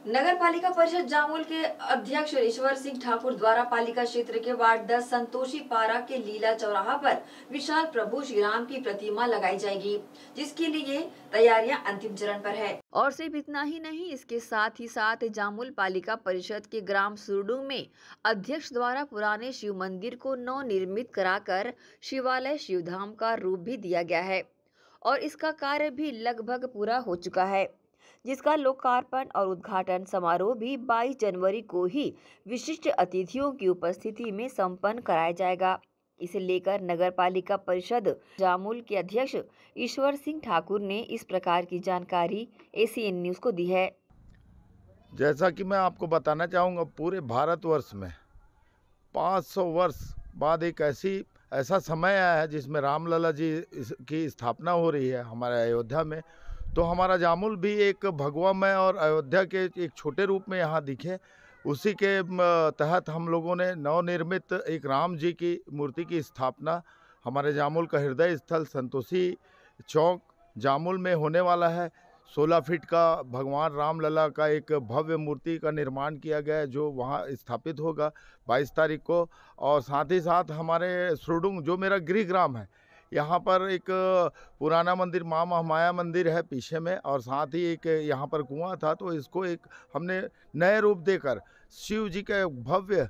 नगर पालिका परिषद जामुल के अध्यक्ष ईश्वर सिंह ठाकुर द्वारा पालिका क्षेत्र के वार्ड दस संतोषी पारा के लीला चौराहा पर विशाल प्रभु श्री राम की प्रतिमा लगाई जाएगी, जिसके लिए तैयारियाँ अंतिम चरण पर है। और सिर्फ़ इतना ही नहीं, इसके साथ ही साथ जामुल पालिका परिषद के ग्राम सुरडू में अध्यक्ष द्वारा पुराने शिव मंदिर को नव निर्मित कराकर शिवालय शिवधाम का रूप भी दिया गया है। और इसका कार्य भी लगभग पूरा हो चुका है। जिसका लोकार्पण और उद्घाटन समारोह भी 22 जनवरी को ही विशिष्ट अतिथियों की उपस्थिति में संपन्न कराया जाएगा। इसे लेकर नगर पालिका परिषद जामुल के अध्यक्ष ईश्वर सिंह ठाकुर ने इस प्रकार की जानकारी एसीएन न्यूज़ को दी है। जैसा कि मैं आपको बताना चाहूँगा, पूरे भारतवर्ष में 500 वर्ष बाद एक ऐसी, ऐसा समय आया है जिसमें रामलला जी की स्थापना हो रही है हमारे अयोध्या में। तो हमारा जामुल भी एक भगवामय और अयोध्या के एक छोटे रूप में यहाँ दिखे। उसी के तहत हम लोगों ने नवनिर्मित एक राम जी की मूर्ति की स्थापना, हमारे जामुल का हृदय स्थल संतोषी चौक जामुल में होने वाला है। 16 फीट का भगवान राम लला का एक भव्य मूर्ति का निर्माण किया गया है, जो वहाँ स्थापित होगा 22 तारीख को। और साथ ही साथ हमारे सुरडुंग, जो मेरा गृह ग्राम है यहाँ पर एक पुराना मंदिर, माँ महामाया मंदिर है पीछे में और साथ ही एक यहाँ पर कुआँ था तो इसको एक हमने नए रूप देकर शिव जी का भव्य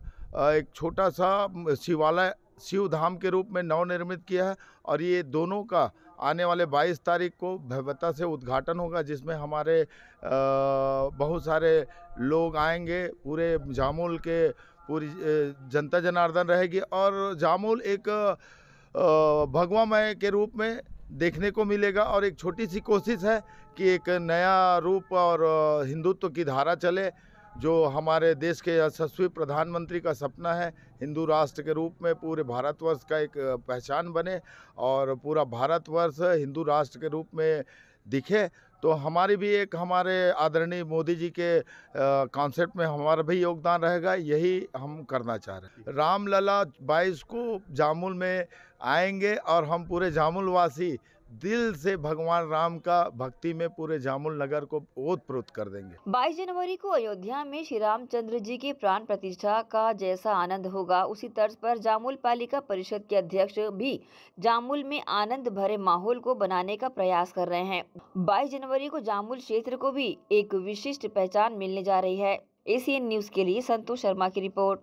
एक छोटा सा शिवालय, शिव धाम के रूप में नवनिर्मित किया है और ये दोनों का आने वाले 22 तारीख को भव्यता से उद्घाटन होगा, जिसमें हमारे बहुत सारे लोग आएँगे, पूरे जामुल के पूरी जनता जनार्दन रहेगी और जामुल एक भगवामय के रूप में देखने को मिलेगा और एक छोटी सी कोशिश है कि एक नया रूप और हिंदुत्व की धारा चले, जो हमारे देश के यशस्वी प्रधानमंत्री का सपना है, हिंदू राष्ट्र के रूप में पूरे भारतवर्ष का एक पहचान बने और पूरा भारतवर्ष हिंदू राष्ट्र के रूप में दिखे। तो हमारी भी एक हमारे आदरणीय मोदी जी के कॉन्सेप्ट में हमारा भी योगदान रहेगा, यही हम करना चाह रहे हैं। रामलला बाईस को जामुल में आएँगे और हम पूरे जामुल वासी दिल से भगवान राम का भक्ति में पूरे जामुल नगर को ओत प्रोत कर देंगे। 22 जनवरी को अयोध्या में श्री रामचंद्र जी की प्राण प्रतिष्ठा का जैसा आनंद होगा, उसी तर्ज पर जामुल पालिका परिषद के अध्यक्ष भी जामुल में आनंद भरे माहौल को बनाने का प्रयास कर रहे हैं। 22 जनवरी को जामुल क्षेत्र को भी एक विशिष्ट पहचान मिलने जा रही है। एसीएन न्यूज़ के लिए संतोष शर्मा की रिपोर्ट।